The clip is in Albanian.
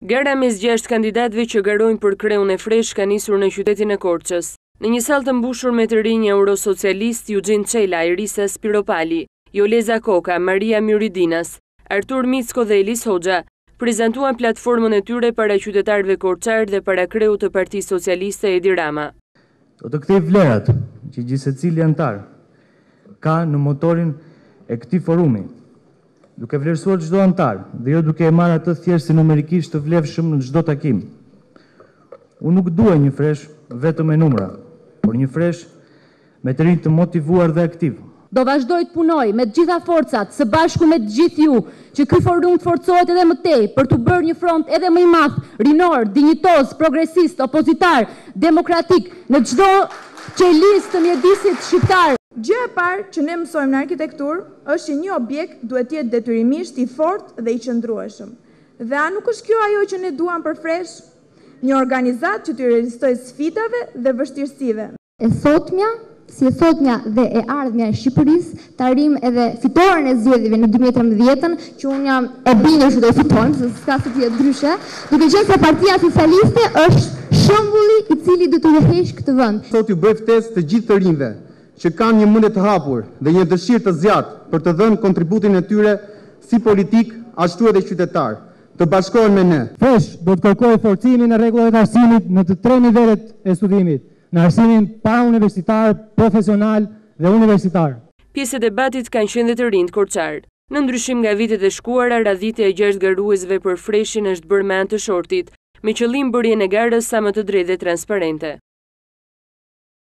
Gara mes gjashtë kandidatëve që garojnë për kreun e Fresh ka nisur në qytetin e Korçës. Në një sallë të mbushur me të rinj eurosocialistë, Juxhin Çela, Erisa Spiropali, Joleza Koka, Maria Myridinas, Artur Micko dhe Elis Hoxha, prezantuan platformën e tyre para qytetarëve korçarë dhe para kreut të Partisë Socialiste, Edi Rama. Do të kthej vlerat që gjithsecili anëtar ka në motorin e këtij forumi. duke vlerësuar çdo anëtar dhe jo duke e marrë atë thjesht si numerikisht të vlefshëm në çdo takim. Unë nuk dua një fresh vetëm me numra, por një fresh me të rinj të motivuar dhe aktivë. Do vazhdoj të punoj me të gjitha forcat, së bashku me të gjithë ju, që ky forum të forcohet edhe më tej, për t'u bërë një front edhe më i madh, rinor, dinjitoz, progresist, opozitar, demokratik, në çdo qelizë të mjedisit shqiptar. Gjëja e parë që ne mësojmë në arkitekturë, është që një objekt duhet të jetë detyrimisht i fortë dhe i qëndrueshëm. Dhe a nuk është kjo ajo që ne duam për Fresh? Një organizatë që t'i rezistojë sfidave dhe vështirësive. E sotmja, si e sotmja dhe e ardhmja e Shqipërisë, të arrijmë edhe fitoren e zgjedhjeve në dy mijë e trembëdhjetën, që unë jam e bindur që do e fitojmë, se s'ka si të jetë ndryshe, duke qenë se Partia Socialiste është shembulli i cili do të udhëheqë këtë vend. Sot ju bëj ftesë të gjithë të rinjve që kanë një mëndje të hapur dhe një dëshirë të zjarrtë për të dhënë kontributin e tyre si politik ashtu edhe qytetar, të bashkohen me ne. Fresh do të kërkojë forcimin e rregullave të arsimit në të tre nivelet e studimit, në arsimin parauniversitar, profesional dhe universitar. Pjesë e debatit kanë qenë dhe të rinjtë korçarë. Në ndryshim nga vitet e shkuara, radhitja e gjashtë garuesve për Freshin është bërë me anë të shortit, me qëllim bërjen e garës sa më të drejtë dhe transparente.